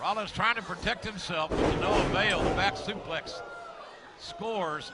Rollins trying to protect himself, but to no avail. The back suplex scores